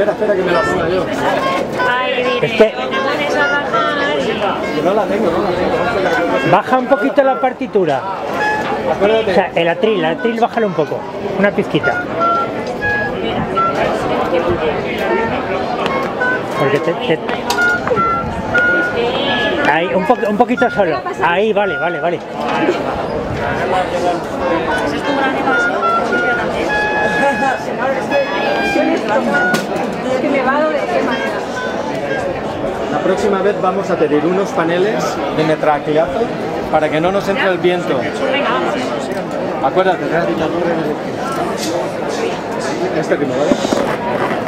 Espera, espera que me la ponga yo. Ay, dile, Es que- no la tengo, no la tengo. Baja un poquito la partitura. O Acuérdate. sea, el atril, el atril bájalo un poco. Una pizquita. Porque te, te- Ahí, un, po- un poquito solo. Ahí, vale, vale, vale. Esa es tu gran evasión. Es que me va de qué manera. La próxima vez vamos a pedir unos paneles de metraquilazo para que no nos entre el viento. Acuérdate. Este que me vale.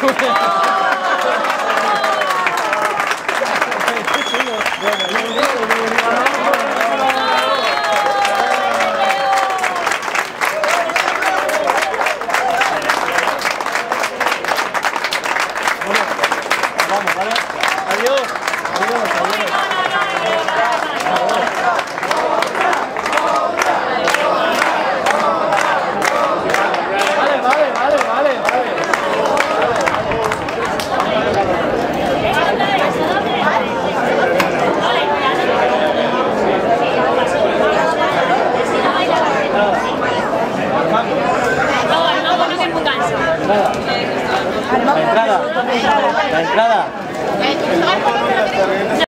Vamos, entrada. La entrada. La entrada.